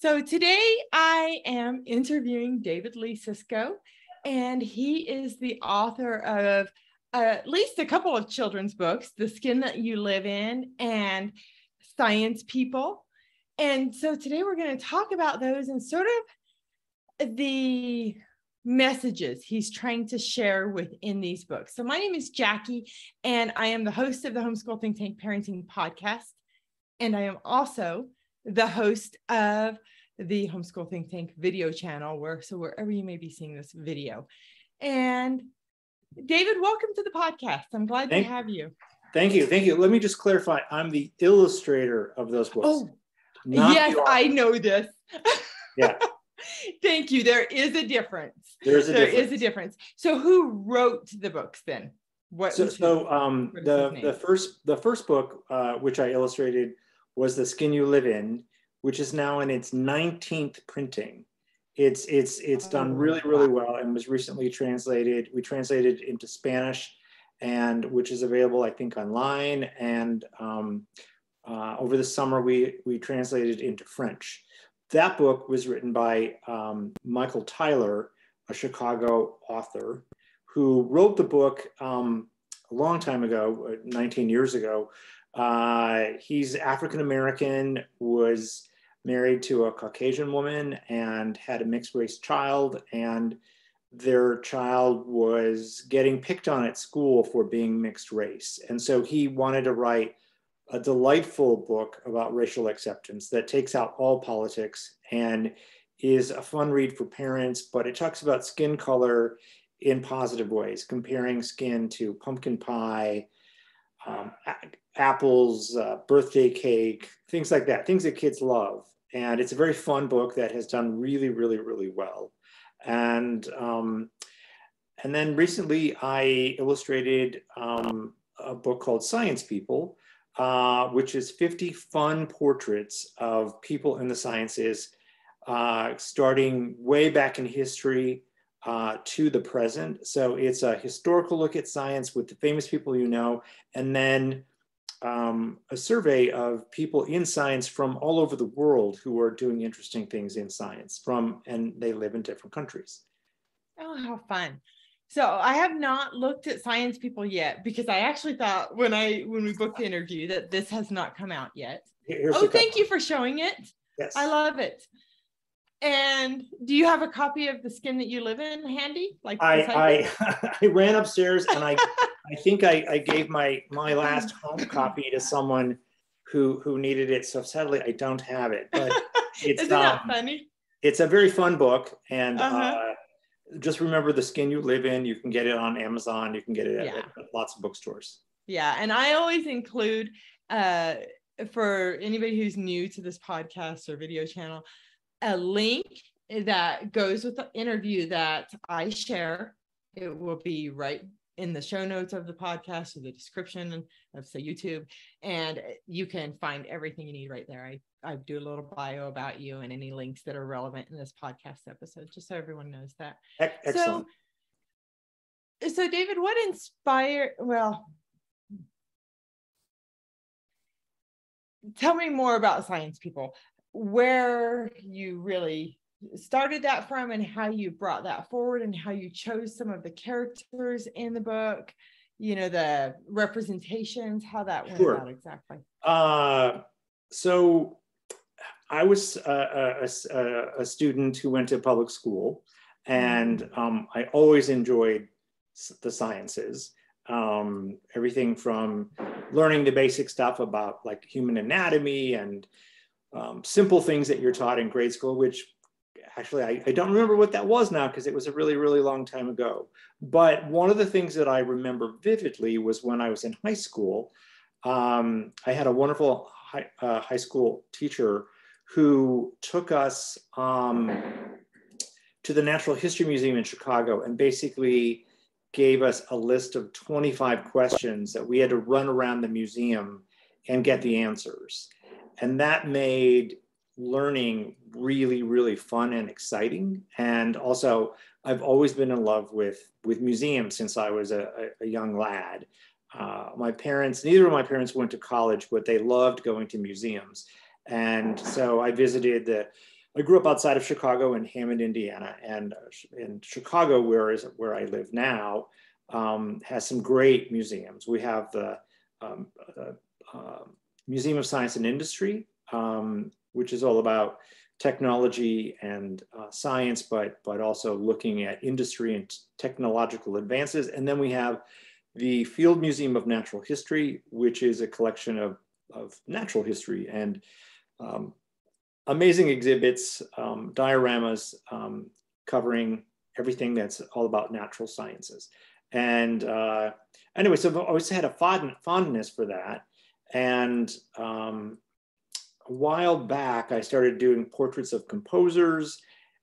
So today I am interviewing David Lee Csicsko, and he is the author of at least a couple of children's books The Skin That You Live In and Science People. And so today we're going to talk about those and sort of the messages he's trying to share within these books. So my name is Jackie, and I am the host of the Homeschool Think Tank Parenting Podcast. And I am also the host of the Homeschool Think Tank video channel, where so wherever you may be seeing this video. And David, welcome to the podcast. I'm glad thank, to have you. Thank you. Thank you. Let me just clarify. I'm the illustrator of those books. Oh, yes, I know this. Yeah. thank you. There is a difference. There's a there difference. is a difference. So who wrote the books then? What so, so um, the the first the first book uh, which I illustrated was The Skin You Live In, which is now in its 19th printing. It's it's it's done oh, really really well and was recently translated. We translated into Spanish, and which is available I think online. And um, uh, over the summer we we translated into French. That book was written by um, Michael Tyler, a Chicago author, who wrote the book um, a long time ago, uh, 19 years ago. Uh, he's African American, was married to a Caucasian woman and had a mixed race child. And their child was getting picked on at school for being mixed race. And so he wanted to write a delightful book about racial acceptance that takes out all politics and is a fun read for parents, but it talks about skin color in positive ways, comparing skin to pumpkin pie, um, apples, uh, birthday cake, things like that, things that kids love. And it's a very fun book that has done really, really, really well. And um, and then recently I illustrated um, a book called Science People, uh, which is 50 fun portraits of people in the sciences, uh, starting way back in history uh, to the present. So it's a historical look at science with the famous people you know, and then um, a survey of people in science from all over the world who are doing interesting things in science from, and they live in different countries. Oh, how fun. So I have not looked at science people yet because I actually thought when I when we booked the interview that this has not come out yet. Here's oh, thank you for showing it. Yes. I love it. And do you have a copy of the skin that you live in handy? Like I I, I ran upstairs and I I think I, I gave my my last home copy to someone who who needed it. So sadly I don't have it. But it's Isn't that um, funny? It's a very fun book and uh-huh. uh, just remember the skin you live in. You can get it on Amazon. You can get it at, yeah. at lots of bookstores. Yeah, and I always include uh, for anybody who's new to this podcast or video channel a link that goes with the interview that I share. It will be right in the show notes of the podcast or the description of say YouTube, and you can find everything you need right there. I, I do a little bio about you and any links that are relevant in this podcast episode, just so everyone knows that. Excellent. So, so David, what inspired? Well, tell me more about science people where you really started that from and how you brought that forward and how you chose some of the characters in the book you know the representations how that went sure. about exactly uh, so i was a, a, a, student who went to public school and mm-hmm. um, i always enjoyed the sciences um, everything from learning the basic stuff about like human anatomy and um, simple things that you're taught in grade school, which actually I, I don't remember what that was now because it was a really, really long time ago. But one of the things that I remember vividly was when I was in high school, um, I had a wonderful high, uh, high school teacher who took us um, to the Natural History Museum in Chicago and basically gave us a list of 25 questions that we had to run around the museum and get the answers and that made learning really really fun and exciting. And also i've always been in love with with museums since i was a, a young lad. Uh, my parents neither of my parents went to college but they loved going to museums. And so i visited the I grew up outside of Chicago in Hammond, Indiana, and in Chicago, where is where I live now, um, has some great museums. We have the um, Museum of Science and Industry, um, which is all about technology and uh, science, but, but also looking at industry and technological advances. And then we have the Field Museum of Natural History, which is a collection of, of natural history and um, amazing exhibits, um, dioramas um, covering everything that's all about natural sciences. And uh, anyway, so I've always had a fond, fondness for that. And um, a while back, I started doing portraits of composers.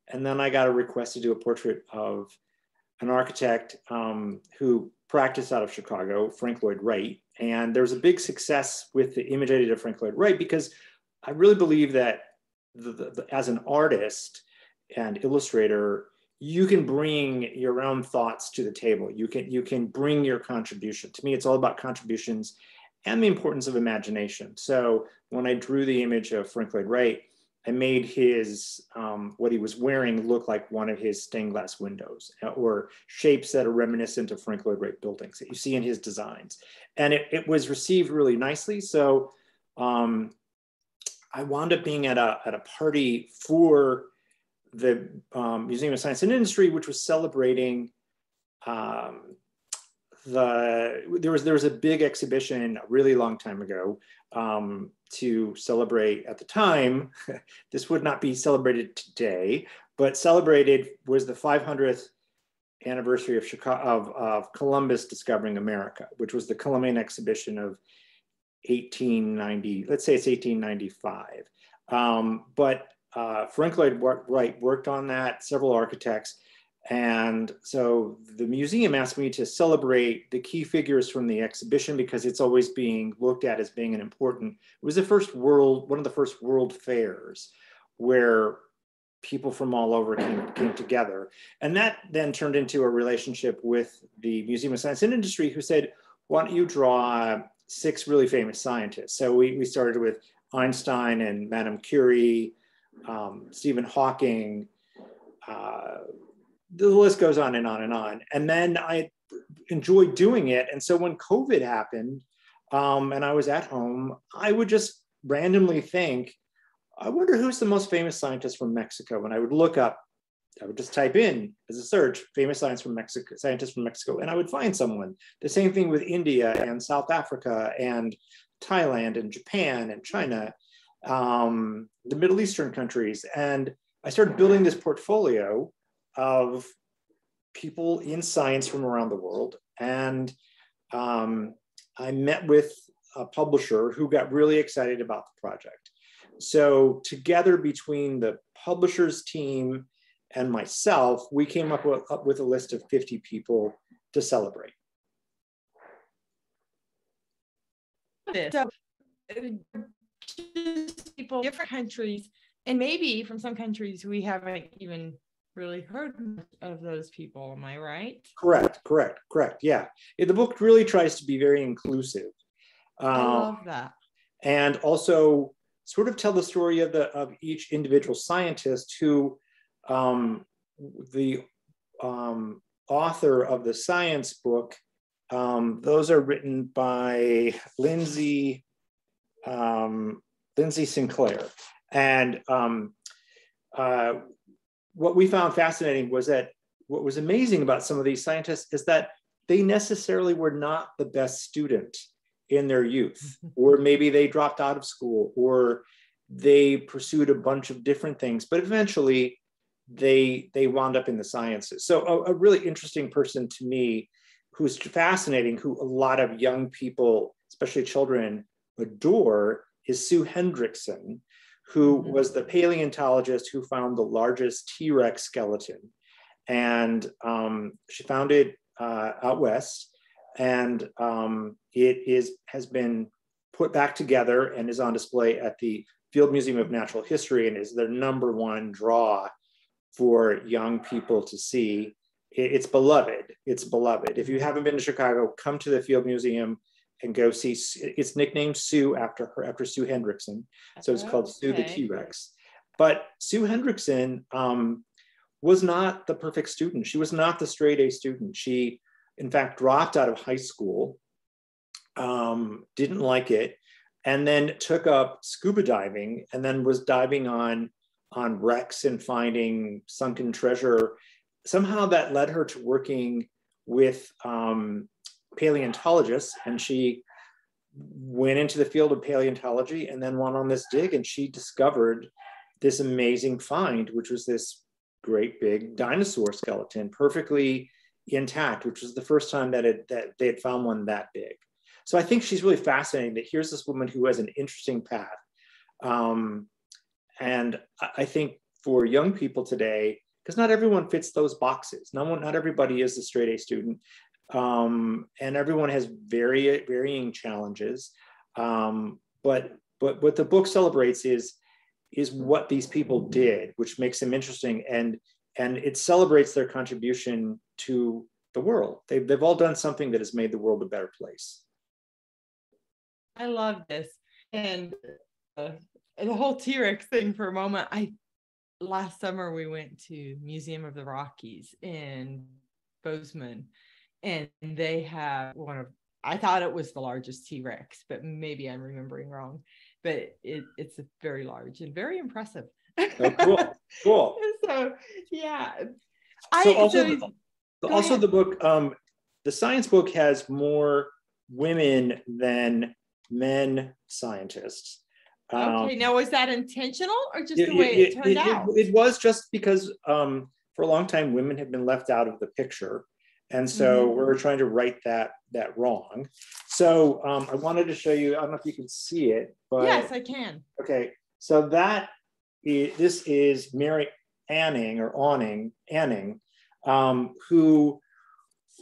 And then I got a request to do a portrait of an architect um, who practiced out of Chicago, Frank Lloyd Wright. And there was a big success with the image I did of Frank Lloyd Wright because I really believe that the, the, the, as an artist and illustrator, you can bring your own thoughts to the table. You can you can bring your contribution. To me, it's all about contributions and the importance of imagination. So when I drew the image of Frank Lloyd Wright, I made his um, what he was wearing look like one of his stained glass windows uh, or shapes that are reminiscent of Frank Lloyd Wright buildings that you see in his designs. And it, it was received really nicely. So um, I wound up being at a, at a party for the um, Museum of Science and Industry, which was celebrating um, the there was there was a big exhibition a really long time ago um, to celebrate at the time. this would not be celebrated today, but celebrated was the 500th anniversary of Chicago of, of Columbus discovering America, which was the Columbian exhibition of 1890. Let's say it's 1895. Um, but uh, Frank Lloyd Wright worked on that, several architects. And so the museum asked me to celebrate the key figures from the exhibition because it's always being looked at as being an important, it was the first world, one of the first world fairs where people from all over came, came together. And that then turned into a relationship with the Museum of Science and Industry who said, why don't you draw six really famous scientists? So we, we started with Einstein and Madame Curie, um, Stephen Hawking, uh, the list goes on and on and on. And then I enjoyed doing it. And so when COVID happened um, and I was at home, I would just randomly think, I wonder who's the most famous scientist from Mexico. And I would look up, I would just type in as a search, famous science from Mexico, scientists from Mexico, and I would find someone. The same thing with India and South Africa and Thailand and Japan and China um, the Middle Eastern countries. And I started building this portfolio of people in science from around the world. And um, I met with a publisher who got really excited about the project. So together between the publisher's team and myself, we came up with, up with a list of 50 people to celebrate. So, uh, people different countries and maybe from some countries we haven't even really heard of those people am i right? Correct correct correct yeah. The book really tries to be very inclusive. Uh, i love that. and also sort of tell the story of the of each individual scientist who um, the um, author of the science book um, those are written by lindsay um, Lindsay Sinclair. And um, uh, what we found fascinating was that what was amazing about some of these scientists is that they necessarily were not the best student in their youth, or maybe they dropped out of school, or they pursued a bunch of different things, but eventually they they wound up in the sciences. So a, a really interesting person to me, who's fascinating, who a lot of young people, especially children, adore, is Sue Hendrickson, who mm-hmm. was the paleontologist who found the largest T Rex skeleton. And um, she found it uh, out west, and um, it is has been put back together and is on display at the Field Museum of Natural History and is their number one draw for young people to see. It's beloved. It's beloved. If you haven't been to Chicago, come to the Field Museum and go see. It's nicknamed Sue after her, after Sue Hendrickson. So it's called Sue the T Rex. But Sue Hendrickson um, was not the perfect student. She was not the straight A student. She, in fact, dropped out of high school, um, didn't like it, and then took up scuba diving and then was diving on, on wrecks and finding sunken treasure. Somehow that led her to working with um, paleontologists, and she went into the field of paleontology and then went on this dig and she discovered this amazing find, which was this great big dinosaur skeleton, perfectly intact, which was the first time that, it, that they had found one that big. So I think she's really fascinating that here's this woman who has an interesting path. Um, and I think for young people today, because not everyone fits those boxes. Not, not everybody is a straight A student. Um, and everyone has very varying challenges. Um, but but what the book celebrates is is what these people did, which makes them interesting, and and it celebrates their contribution to the world. They've they've all done something that has made the world a better place. I love this, and uh, the whole T Rex thing for a moment. I last summer we went to Museum of the Rockies in Bozeman, and they have one of I thought it was the largest T Rex, but maybe I'm remembering wrong. But it, it's very large and very impressive. Oh, cool, cool. so yeah, so I also so, the, also ahead. the book, um, the science book has more women than men scientists. Okay, um, now was that intentional or just it, the way it, it turned out? It, was just because um, for a long time women have been left out of the picture. And so mm-hmm. we're trying to right that that wrong. So um, I wanted to show you, I don't know if you can see it, but yes, I can. Okay, so that is, this is Mary Anning or Awning, Anning, um, who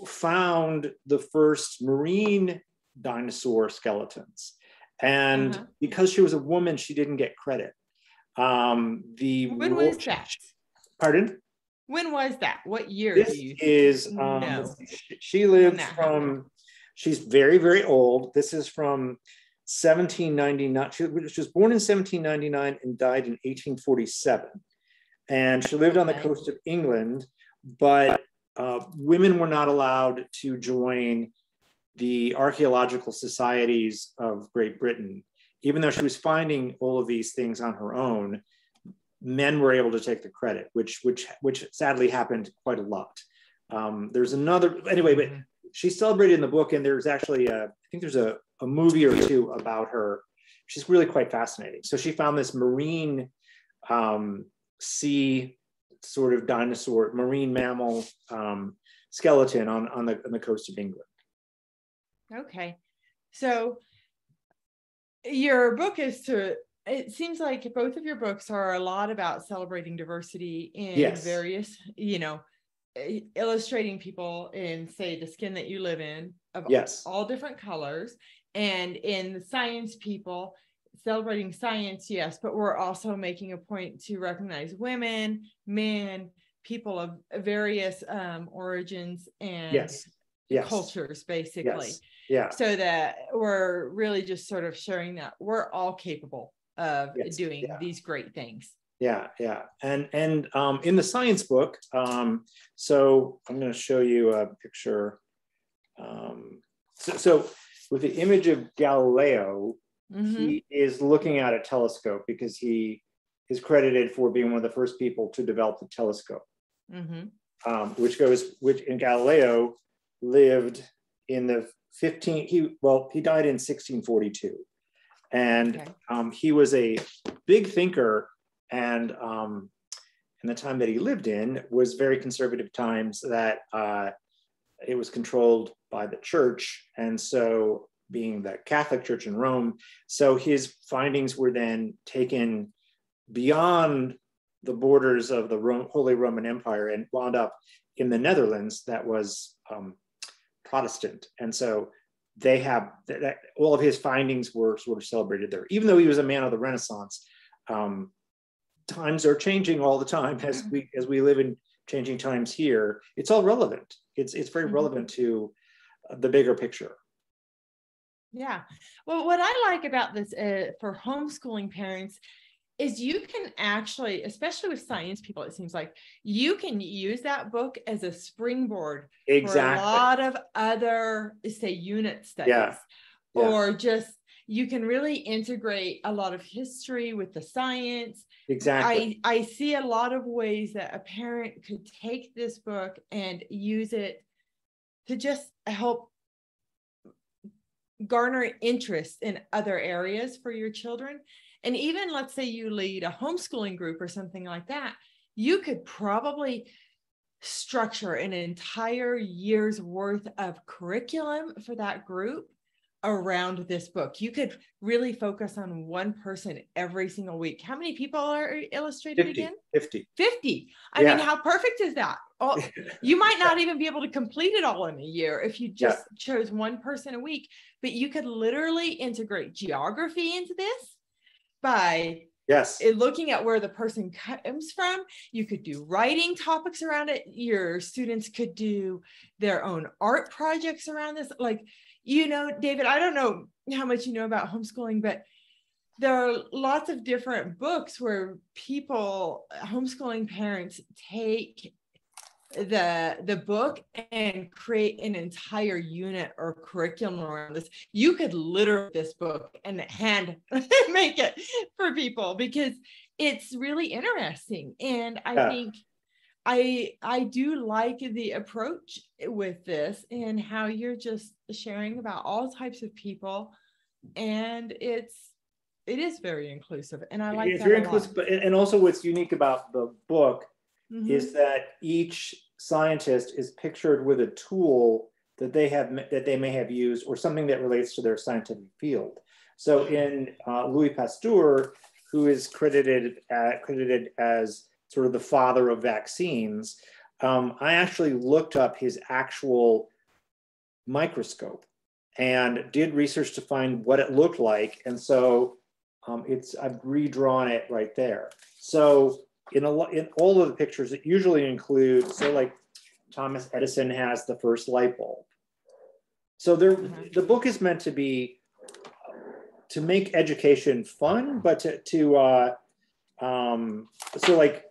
found the first marine dinosaur skeletons. And uh-huh. because she was a woman, she didn't get credit. Um, the when was that? Pardon? When was that? What year? This is um, she lived from. She's very very old. This is from 1799. She, she was born in 1799 and died in 1847, and she lived on the coast of England. But uh, women were not allowed to join the archaeological societies of Great Britain. Even though she was finding all of these things on her own, men were able to take the credit, which which which sadly happened quite a lot. Um, there's another anyway, but she's celebrated in the book, and there's actually a, I think there's a, a movie or two about her. She's really quite fascinating. So she found this marine um, sea sort of dinosaur, marine mammal um, skeleton on, on the on the coast of England. Okay. So your book is to it seems like both of your books are a lot about celebrating diversity in yes. various, you know, illustrating people in say the skin that you live in of yes. all, all different colors and in the science people celebrating science yes but we're also making a point to recognize women men people of various um, origins and yes yes. cultures basically yes. yeah so that we're really just sort of showing that we're all capable of yes. doing yeah. these great things yeah yeah and and um, in the science book um, so i'm going to show you a picture um, so, so with the image of galileo mm-hmm. he is looking at a telescope because he is credited for being one of the first people to develop the telescope mm-hmm. Um, which goes which in galileo lived in the 15 he well he died in 1642 and okay. um, he was a big thinker and um, in the time that he lived in was very conservative times that uh, it was controlled by the church and so being the catholic church in rome so his findings were then taken beyond the borders of the Rome, holy roman empire and wound up in the netherlands that was um, Protestant. And so they have that, all of his findings were sort of celebrated there. Even though he was a man of the Renaissance, um, times are changing all the time as we as we live in changing times here. It's all relevant. It's it's very mm-hmm. relevant to the bigger picture. Yeah. Well, what I like about this uh, for homeschooling parents is you can actually, especially with science people, it seems like you can use that book as a springboard exactly. for a lot of other, say, unit studies. Yeah. Yeah. Or just you can really integrate a lot of history with the science. Exactly. I, I see a lot of ways that a parent could take this book and use it to just help garner interest in other areas for your children. And even let's say you lead a homeschooling group or something like that, you could probably structure an entire year's worth of curriculum for that group around this book. You could really focus on one person every single week. How many people are illustrated 50, again? 50. 50. I Yeah. mean, how perfect is that? Oh, you might not even be able to complete it all in a year if you just chose one person a week, but you could literally integrate geography into this by Yes. it- looking at where the person comes from you could do writing topics around it your students could do their own art projects around this like you know david i don't know how much you know about homeschooling but there are lots of different books where people homeschooling parents take the the book and create an entire unit or curriculum around this you could literally this book and hand make it for people because it's really interesting and i Yeah. think i i do like the approach with this and how you're just sharing about all types of people and it's it is very inclusive and i like it's very inclusive, but and also what's unique about the book Mhm. is that each scientist is pictured with a tool that they have that they may have used or something that relates to their scientific field. So in uh, Louis Pasteur, who is credited uh, credited as sort of the father of vaccines, um, I actually looked up his actual microscope and did research to find what it looked like, and so um, it's I've redrawn it right there. So in a in all of the pictures, it usually include so like Thomas Edison has the first light bulb. So there, Mhm. the book is meant to be to make education fun, but to to uh, um, so like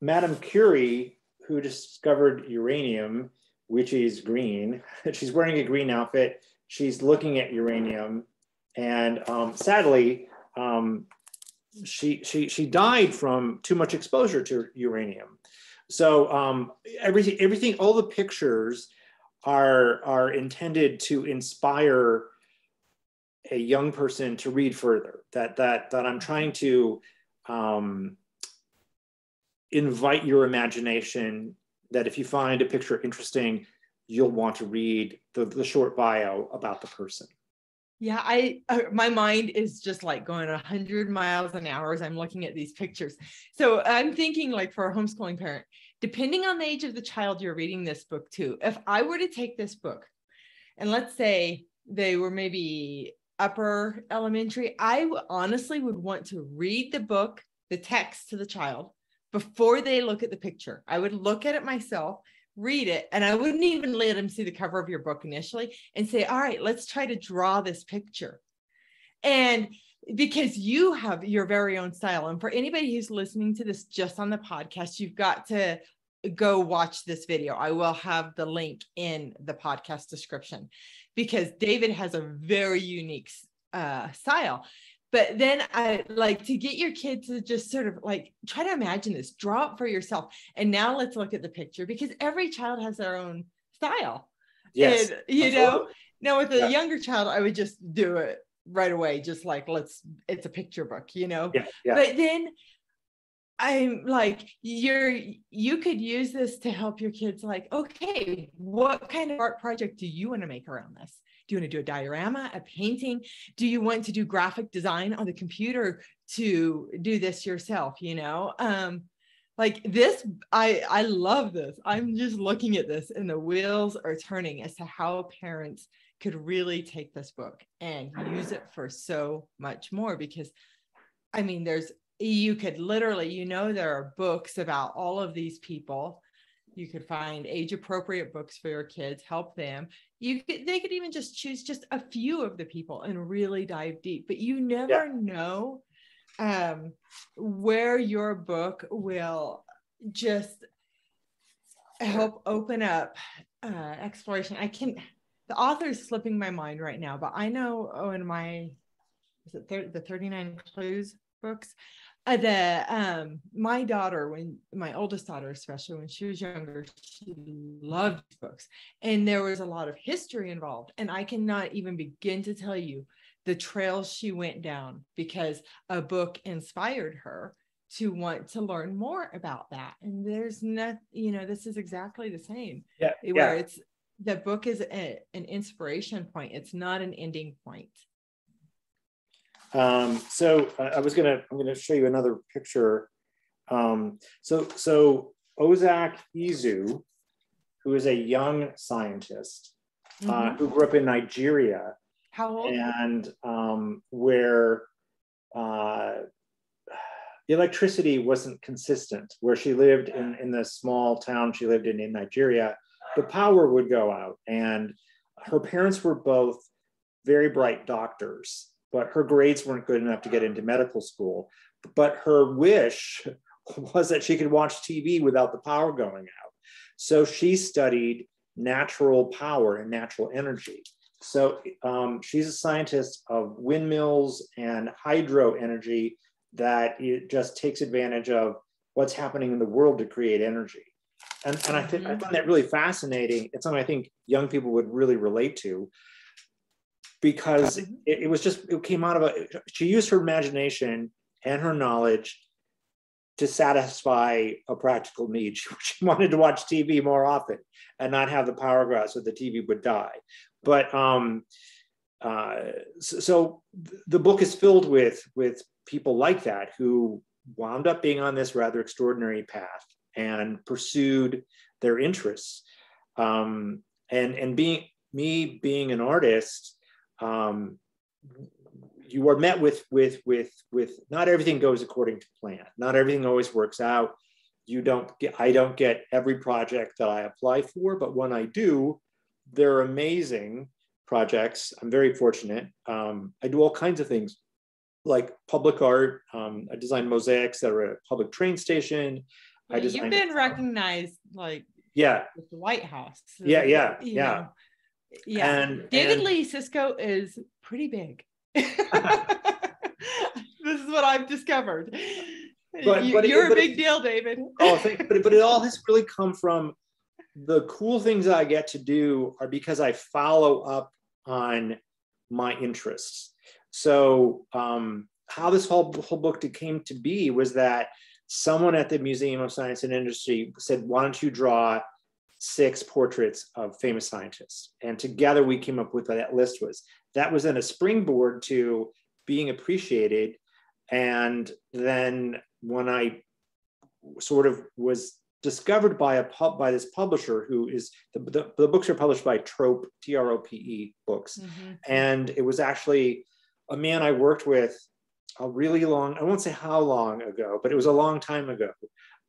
Madame Curie, who discovered uranium, which is green. She's wearing a green outfit. She's looking at uranium, and um, sadly, um, she she she died from too much exposure to uranium. So um, everything everything all the pictures are are intended to inspire a young person to read further. That that that I'm trying to um, invite your imagination. That if you find a picture interesting, you'll want to read the, the short bio about the person. Yeah, I uh, my mind is just like going a hundred miles an hour as I'm looking at these pictures. So I'm thinking like for a homeschooling parent, depending on the age of the child you're reading this book to, if I were to take this book and let's say they were maybe upper elementary, I w- honestly would want to read the book, the text to the child before they look at the picture. I would look at it myself read it and i wouldn't even let him see the cover of your book initially and say all right let's try to draw this picture. And because you have your very own style and for anybody who's listening to this just on the podcast you've got to go watch this video. I will have the link in the podcast description because david has a very unique uh, style but then I like to get your kids to just sort of like try to imagine this, draw it for yourself. And now let's look at the picture because every child has their own style. Yes, And, you absolutely. know, now with a Yeah. younger child, I would just do it right away, just like let's it's a picture book, you know. Yeah, yeah. But then I'm like, you're you could use this to help your kids like, okay, what kind of art project do you want to make around this? Do you want to do a diorama, a painting? Do you want to do graphic design on the computer to do this yourself? You know, um, like this, I I love this. I'm just looking at this, and the wheels are turning as to how parents could really take this book and use it for so much more. Because, I mean, there's you could literally, you know, there are books about all of these people you could find age appropriate books for your kids help them you could they could even just choose just a few of the people and really dive deep but you never know um, where your book will just help open up uh, exploration. I can, the author is slipping my mind right now, but I know oh, in my, is it thir- the 39 Clues books? Uh, the um my daughter when my oldest daughter especially when she was younger she loved books and there was a lot of history involved and i cannot even begin to tell you the trails she went down because a book inspired her to want to learn more about that and there's no you know this is exactly the same yeah where yeah. it's the book is a, an inspiration point it's not an ending point um, so uh, I was gonna, I'm gonna show you another picture. Um, so, so Ozak Esu, who is a young scientist uh, mm-hmm. uh, who grew up in Nigeria. How old? And um, where uh, the electricity wasn't consistent, where she lived in, in the small town she lived in in Nigeria, the power would go out. And her parents were both very bright doctors but her grades weren't good enough to get into medical school. But her wish was that she could watch TV without the power going out. So she studied natural power and natural energy. So um, she's a scientist of windmills and hydro energy that it just takes advantage of what's happening in the world to create energy. And, and I, th- I mm-hmm. find that really fascinating. It's something I think young people would really relate to because it, it, was just it came out of a she used her imagination and her knowledge to satisfy a practical need. She, she wanted to watch tv more often and not have the power out so the tv would die. But um uh so, so the book is filled with with people like that who wound up being on this rather extraordinary path and pursued their interests. Um and and being me being an artist um, you are met with with with with not everything goes according to plan. Not everything always works out. You don't get I don't get every project that I apply for, but when I do, they're amazing projects. I'm very fortunate. Um, I do all kinds of things like public art. Um, I design mosaics that are at a public train station. I You've been recognized like yeah, with the White House. Yeah, yeah, yeah. Know. Yeah. And, David and, Lee Csicsko is pretty big. this is what I've discovered. But, you, are a big it, deal, David. oh, thank, but, but it all has really come from the cool things I get to do are because I follow up on my interests. So um, how this whole, whole book came to be was that someone at the Museum of Science and Industry said, why don't you draw six portraits of famous scientists. And together we came up with what that list was. That was then a springboard to being appreciated. And then when I sort of was discovered by a pub by this publisher who is the, the, the books are published by Trope, T-R-O-P-E books. Mm-hmm. And it was actually a man I worked with a really long, I won't say how long ago, but it was a long time ago,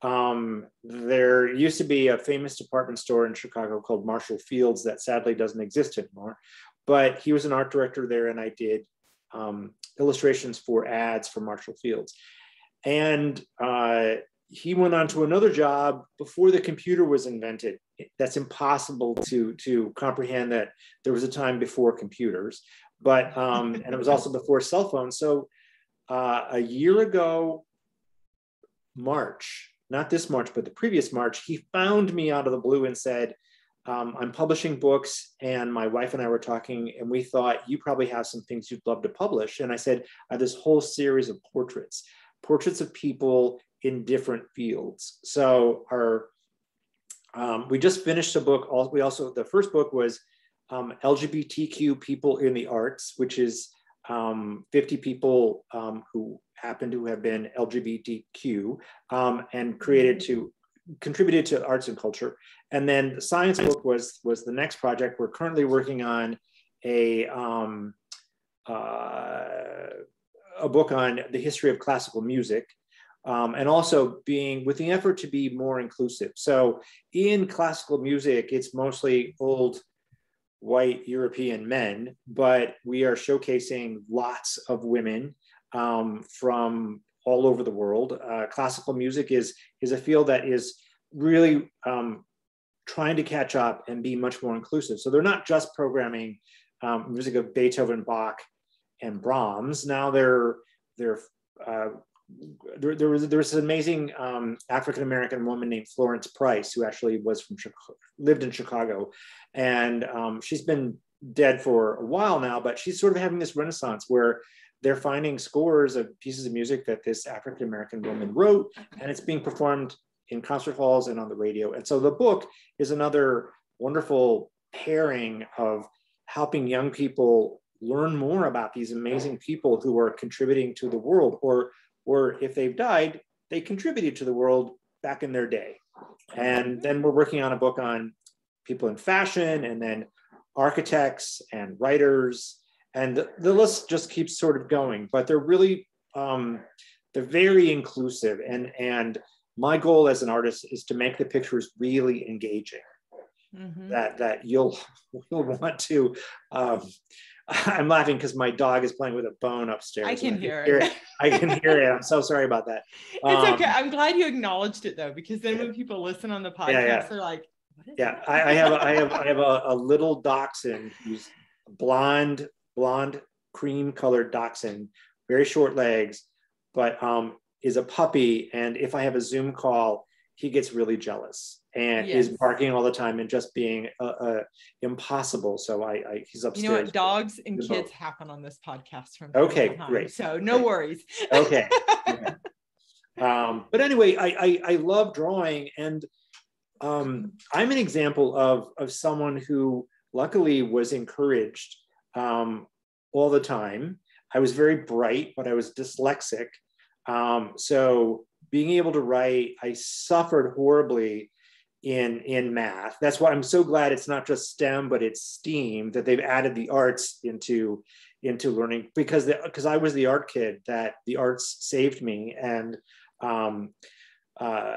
um, there used to be a famous department store in Chicago called Marshall Fields that sadly doesn't exist anymore. But he was an art director there, and I did um, illustrations for ads for Marshall Fields. And uh, he went on to another job before the computer was invented. That's impossible to, to comprehend that there was a time before computers, but um, and it was also before cell phones. So uh, a year ago, March, not this March, but the previous March, he found me out of the blue and said, um, I'm publishing books, and my wife and I were talking, and we thought you probably have some things you'd love to publish. And I said, I have this whole series of portraits, portraits of people in different fields. So our um, we just finished a book. We also the first book was um, LGBTQ people in the arts, which is um, 50 people um, who happen to have been LGBTQ um, and created to contributed to arts and culture. And then the science book was was the next project. We're currently working on a um, uh, a book on the history of classical music. Um, and also being with the effort to be more inclusive. So in classical music, it's mostly old white European men, but we are showcasing lots of women um, from all over the world. Uh, classical music is is a field that is really um, trying to catch up and be much more inclusive. So they're not just programming um, music of Beethoven, Bach, and Brahms. Now they're they're uh, there, there, was there was an amazing um, African American woman named Florence Price who actually was from Chicago, lived in Chicago, and um, she's been dead for a while now. But she's sort of having this renaissance where they're finding scores of pieces of music that this African American woman wrote, and it's being performed in concert halls and on the radio. And so the book is another wonderful pairing of helping young people learn more about these amazing people who are contributing to the world or or if they've died, they contributed to the world back in their day. And then we're working on a book on people in fashion and then architects and writers. And the, list just keeps sort of going, but they're really, um, they're very inclusive. And, and my goal as an artist is to make the pictures really engaging. Mm-hmm. That that you'll you'll want to um, I'm laughing because my dog is playing with a bone upstairs. I can, hear, hear, it. I can hear it. I'm so sorry about that. It's um, okay. I'm glad you acknowledged it though, because then when people listen on the podcast, yeah, yeah. they're like, "Yeah, I, I, have, a, I have, I have a, a little dachshund who's blonde, blonde, cream colored dachshund, very short legs, but um, is a puppy. And if I have a Zoom call, he gets really jealous and yes. is barking all the time and just being uh, uh, impossible. So I, I, he's upstairs. You know what? Dogs and kids happen on this podcast from okay, great. So no okay. worries. okay. okay. Um, but anyway, I, I, I love drawing, and um, I'm an example of of someone who luckily was encouraged um, all the time. I was very bright, but I was dyslexic. Um, so being able to write, I suffered horribly in in math. That's why I'm so glad it's not just STEM, but it's STEAM that they've added the arts into into learning because because I was the art kid that the arts saved me and um, uh,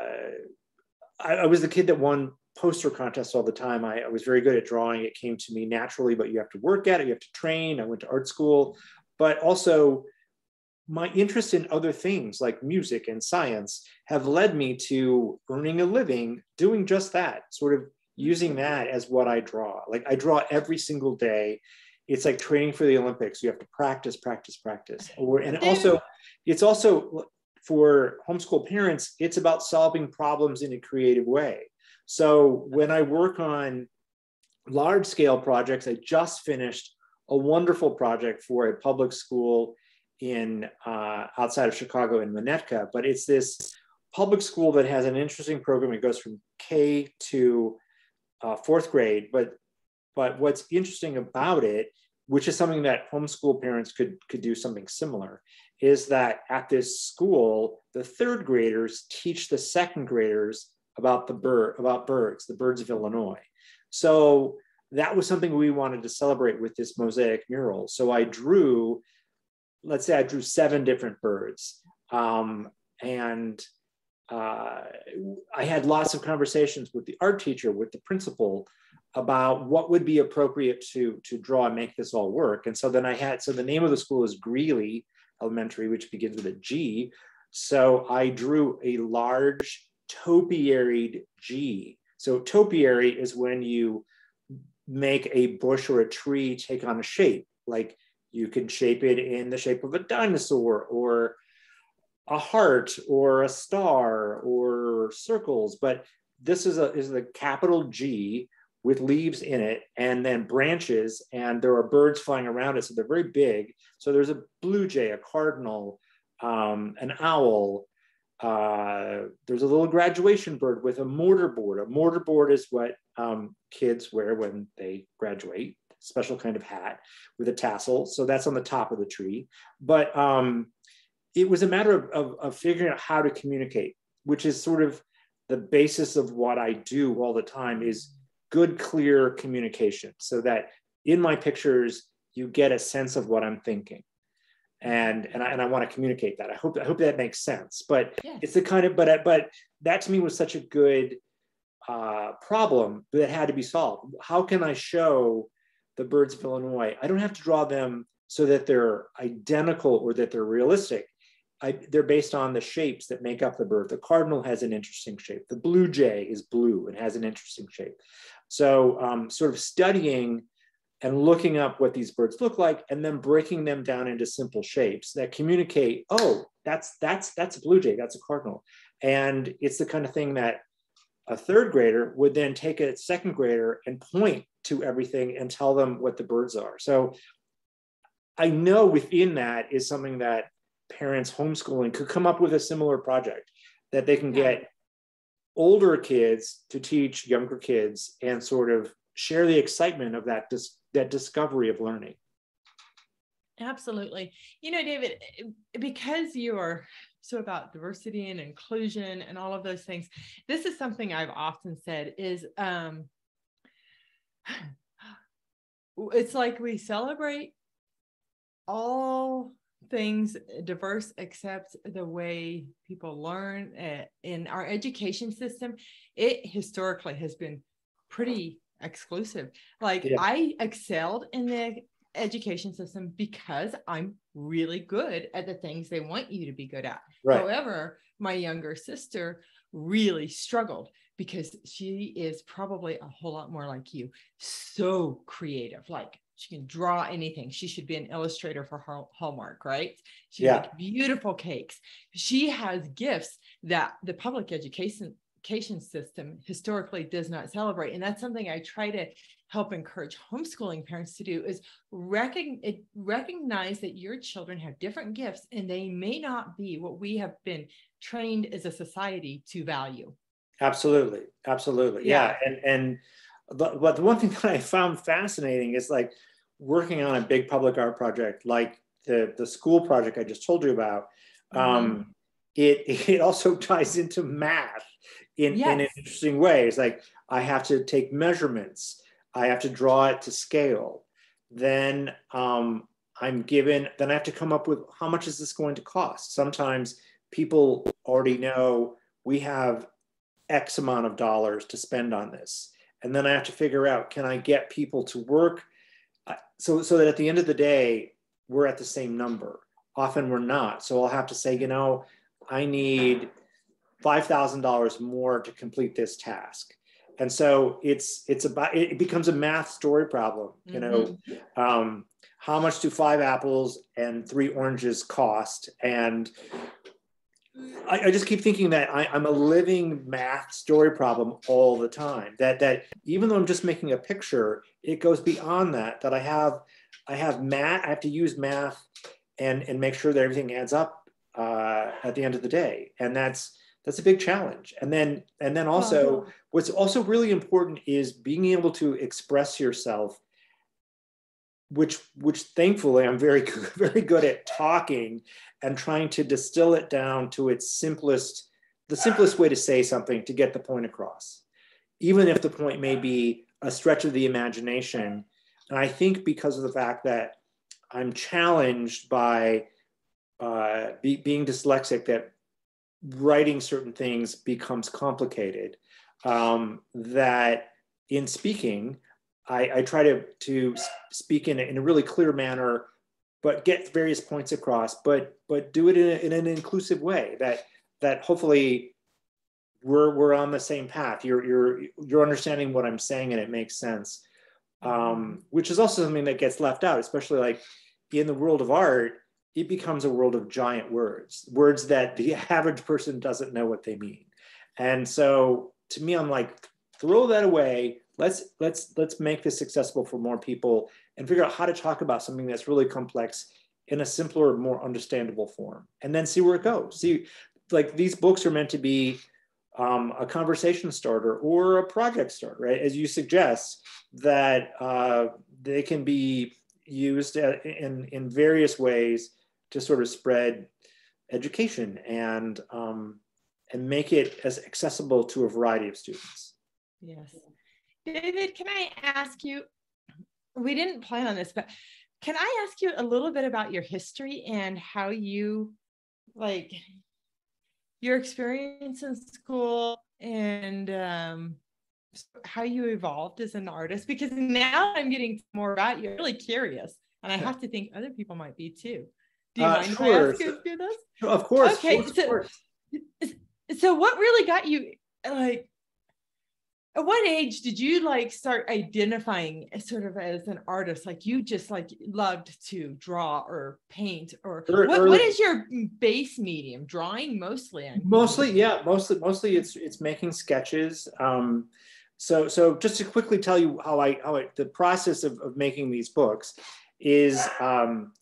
I, I, was the kid that won poster contests all the time. I, I, was very good at drawing. It came to me naturally, but you have to work at it. You have to train. I went to art school, but also my interest in other things like music and science have led me to earning a living doing just that, sort of using mm-hmm. that as what I draw. Like I draw every single day. It's like training for the Olympics. You have to practice, practice, practice. Or, and also, it's also for homeschool parents, it's about solving problems in a creative way. So when I work on large scale projects, I just finished a wonderful project for a public school in uh, outside of Chicago in Winnetka, but it's this public school that has an interesting program. It goes from K to uh, fourth grade, but but what's interesting about it, which is something that homeschool parents could could do something similar, is that at this school, the third graders teach the second graders about the bird about birds, the birds of Illinois. So that was something we wanted to celebrate with this mosaic mural. So I drew let's say I drew seven different birds. Um, and uh, I had lots of conversations with the art teacher, with the principal, about what would be appropriate to, to draw and make this all work. And so then I had, so the name of the school is Greeley Elementary, which begins with a G. So I drew a large topiaried G. So topiary is when you make a bush or a tree take on a shape, like you can shape it in the shape of a dinosaur or a heart or a star or circles. But this is a is the capital G with leaves in it and then branches and there are birds flying around it so they're very big so there's a blue jay a cardinal um, an owl uh, there's a little graduation bird with a mortar board a mortar board is what um, kids wear when they graduate special kind of hat with a tassel. So that's on the top of the tree. But um, it was a matter of, of, of figuring out how to communicate, which is sort of the basis of what I do all the time is good, clear communication so that in my pictures, you get a sense of what I'm thinking. And, and I, and I want to communicate that. I hope, I hope that makes sense, but it's the kind of, but, but that to me was such a good uh, problem that had to be solved. How can I show the birds of Illinois. I don't have to draw them so that they're identical or that they're realistic. I, they're based on the shapes that make up the bird. The cardinal has an interesting shape. The blue jay is blue and has an interesting shape. So, um, sort of studying and looking up what these birds look like, and then breaking them down into simple shapes that communicate. Oh, that's that's that's a blue jay. That's a cardinal, and it's the kind of thing that a third grader would then take a second grader and point to everything and tell them what the birds are. So I know within that is something that parents homeschooling could come up with a similar project that they can get older kids to teach younger kids and sort of share the excitement of that dis- that discovery of learning. Absolutely. You know david because you are so about diversity and inclusion and all of those things this is something i've often said is um it's like we celebrate all things diverse except the way people learn uh, in our education system. It historically has been pretty exclusive like yeah. i excelled in the education system because i'm really good at the things they want you to be good at right. however my younger sister really struggled because she is probably a whole lot more like you so creative like she can draw anything. She should be an illustrator for Hallmark, right? She yeah. makes beautiful cakes. She has gifts that the public education education system historically does not celebrate. And that's something I try to help encourage homeschooling parents to do is recognize, recognize that your children have different gifts and they may not be what we have been trained as a society to value. Absolutely. Absolutely. Yeah. yeah. And, and, but the one thing that I found fascinating is like working on a big public art project like the, the school project I just told you about, mm-hmm. um, it, it also ties into math in, yes. in an interesting way. It's like I have to take measurements, I have to draw it to scale. Then um, I'm given, then I have to come up with how much is this going to cost? Sometimes people already know we have X amount of dollars to spend on this. And then I have to figure out can I get people to work so so that at the end of the day we're at the same number often we're not so i'll have to say you know i need $5000 more to complete this task and so it's it's about it becomes a math story problem you know mm-hmm. um, how much do five apples and three oranges cost and I, I, just keep thinking that I, am a living math story problem all the time. That that even though I'm just making a picture, it goes beyond that. That I have I have math. I have to use math and and make sure that everything adds up uh, at the end of the day. And that's that's a big challenge. And then and then also what's also really important is being able to express yourself which which thankfully I'm very very good at talking and trying to distill it down to its simplest the simplest way to say something to get the point across even if the point may be a stretch of the imagination and I think because of the fact that I'm challenged by uh, be, being dyslexic that writing certain things becomes complicated um, that in speaking I, I try to, to speak in a, in a really clear manner, but get various points across, but but do it in, a, in an inclusive way that that hopefully we're we're on the same path. You're you're you're understanding what I'm saying and it makes sense. Um, which is also something that gets left out, especially like in the world of art, it becomes a world of giant words, words that the average person doesn't know what they mean. And so to me, I'm like, throw that away, let's let's let's make this accessible for more people and figure out how to talk about something that's really complex in a simpler more understandable form and then see where it goes. See like these books are meant to be um, a conversation starter or a project starter right? As you suggest that uh, they can be used in in various ways to sort of spread education and um, and make it as accessible to a variety of students yes David, can I ask you? We didn't plan on this, but can I ask you a little bit about your history and how you like your experience in school and um, how you evolved as an artist? Because now I'm getting more about you. I'm really curious. And I have to think other people might be too. Do you uh, mind sure. if I ask this? Of course. Okay. Of course. So, so what really got you like at what age did you like start identifying sort of as an artist like you just like loved to draw or paint or what, what is your base medium drawing mostly mostly yeah mostly mostly it's it's making sketches um so so just to quickly tell you how i how I, the process of, of making these books is um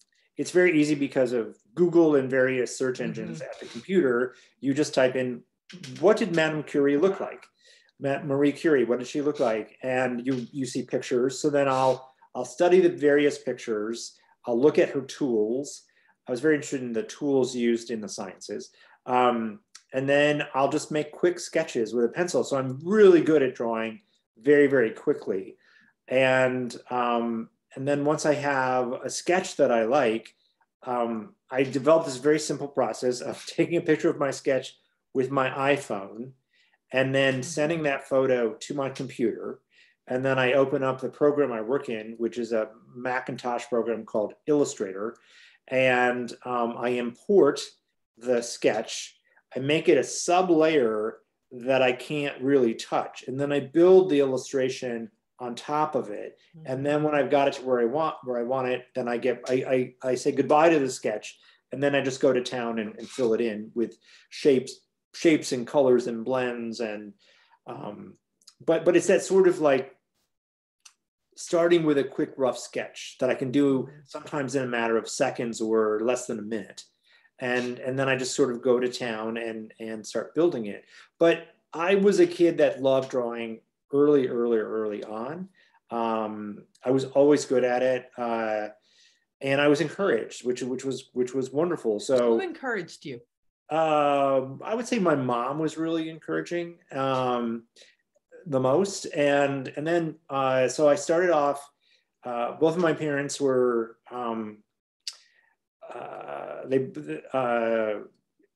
it's very easy because of google and various search engines mm-hmm. at the computer you just type in what did madame curie look like Marie Curie, what did she look like? And you you see pictures. So then I'll I'll study the various pictures. I'll look at her tools. I was very interested in the tools used in the sciences. Um, and then I'll just make quick sketches with a pencil. So I'm really good at drawing very, very quickly. And, um, and then once I have a sketch that I like, um, I developed this very simple process of taking a picture of my sketch with my iPhone and then sending that photo to my computer. And then I open up the program I work in, which is a Macintosh program called Illustrator. And um, I import the sketch. I make it a sub layer that I can't really touch. And then I build the illustration on top of it. And then when I've got it to where I want where I want it, then I get I I, I say goodbye to the sketch. And then I just go to town and, and fill it in with shapes shapes and colors and blends and um, but but it's that sort of like starting with a quick rough sketch that I can do sometimes in a matter of seconds or less than a minute and and then I just sort of go to town and and start building it but I was a kid that loved drawing early early early on um, I was always good at it uh, and I was encouraged which which was which was wonderful so who encouraged you um, I would say my mom was really encouraging um, the most, and and then uh, so I started off. Uh, both of my parents were um, uh, they uh,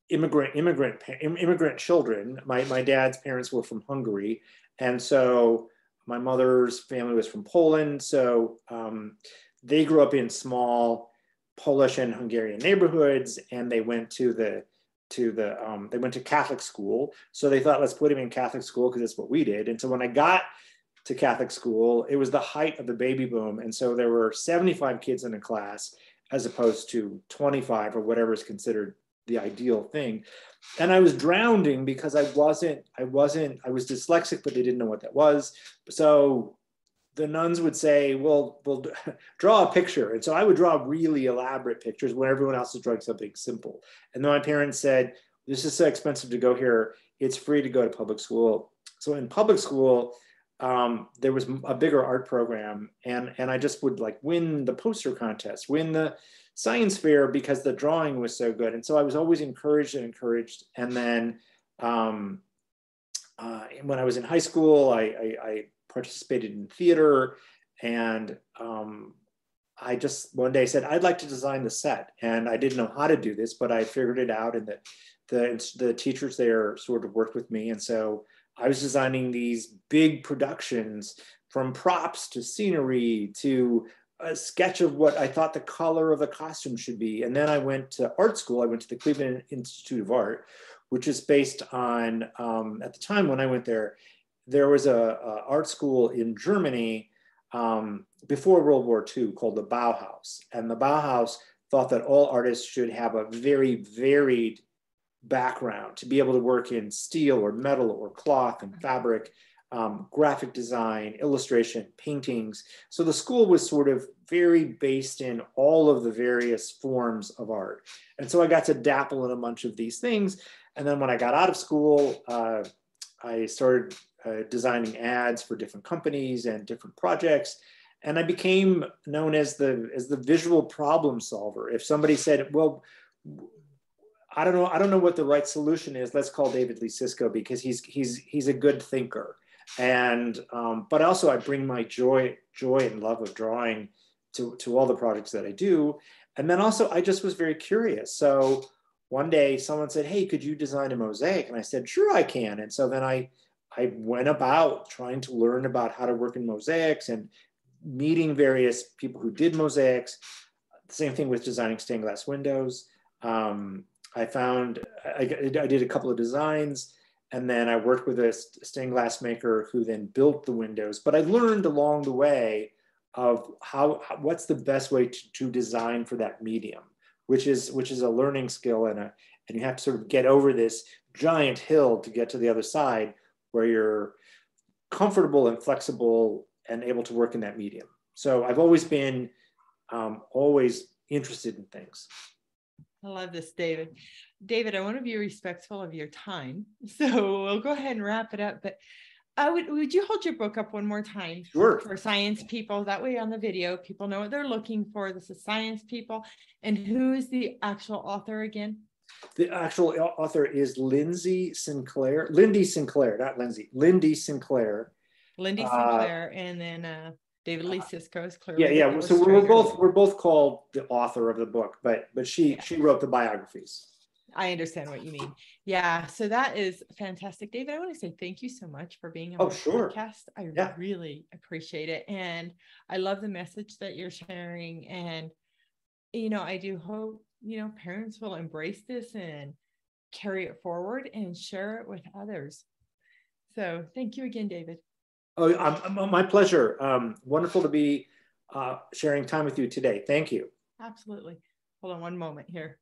immigrant immigrant immigrant children. My my dad's parents were from Hungary, and so my mother's family was from Poland. So um, they grew up in small Polish and Hungarian neighborhoods, and they went to the to the um, they went to Catholic school, so they thought let's put him in Catholic school because that's what we did. And so when I got to Catholic school, it was the height of the baby boom, and so there were 75 kids in a class as opposed to 25 or whatever is considered the ideal thing. And I was drowning because I wasn't I wasn't I was dyslexic, but they didn't know what that was. So the nuns would say, well, we'll draw a picture. And so I would draw really elaborate pictures when everyone else is drawing something simple. And then my parents said, this is so expensive to go here. It's free to go to public school. So in public school, um, there was a bigger art program and, and I just would like win the poster contest, win the science fair because the drawing was so good. And so I was always encouraged and encouraged. And then um, uh, when I was in high school, I, I, I participated in theater and um, I just one day said I'd like to design the set, and I didn't know how to do this, but I figured it out, and the the the teachers there sort of worked with me, and so I was designing these big productions from props to scenery to a sketch of what I thought the color of the costume should be, and then I went to art school. I went to the Cleveland Institute of Art, which is based on um, at the time when I went there, there was a, a art school in Germany um, before World War II called the Bauhaus. And the Bauhaus thought that all artists should have a very varied background to be able to work in steel or metal or cloth and fabric, um, graphic design, illustration, paintings. So the school was sort of very based in all of the various forms of art. And so I got to dapple in a bunch of these things. And then when I got out of school, uh, I started uh, designing ads for different companies and different projects. And I became known as the as the visual problem solver. If somebody said, "Well, I don't know, I don't know what the right solution is," let's call David Lee because he's he's he's a good thinker. And um, but also I bring my joy joy and love of drawing to to all the projects that I do. And then also I just was very curious. So one day someone said, "Hey, could you design a mosaic?" And I said, "Sure, I can." And so then I I went about trying to learn about how to work in mosaics and meeting various people who did mosaics. Same thing with designing stained glass windows. Um, I found, I, I, did a couple of designs and then I worked with a stained glass maker who then built the windows. But I learned along the way of how, what's the best way to, to design for that medium, which is, which is a learning skill and, a, and you have to sort of get over this giant hill to get to the other side where you're comfortable and flexible and able to work in that medium. So I've always been um, always interested in things. I love this, David. David, I want to be respectful of your time. So we'll go ahead and wrap it up. But I would would you hold your book up one more time sure. for science people? That way on the video, people know what they're looking for. This is science people. And who is the actual author again? The actual author is Lindsay Sinclair, Lindy Sinclair, not Lindsay, Lindy Sinclair. Lindy uh, Sinclair, uh, and then uh, David uh, Lee Csicsko is clearly. Yeah, yeah. So we're both we're both called the author of the book, but but she yeah. she wrote the biographies. I understand what you mean. Yeah, so that is fantastic, David. I want to say thank you so much for being on oh, sure. podcast. I yeah. really appreciate it, and I love the message that you're sharing. And you know, I do hope you know parents will embrace this and carry it forward and share it with others. So, thank you again, David. Oh, um, my pleasure. Um, wonderful to be uh, sharing time with you today. Thank you. Absolutely. Hold on one moment here.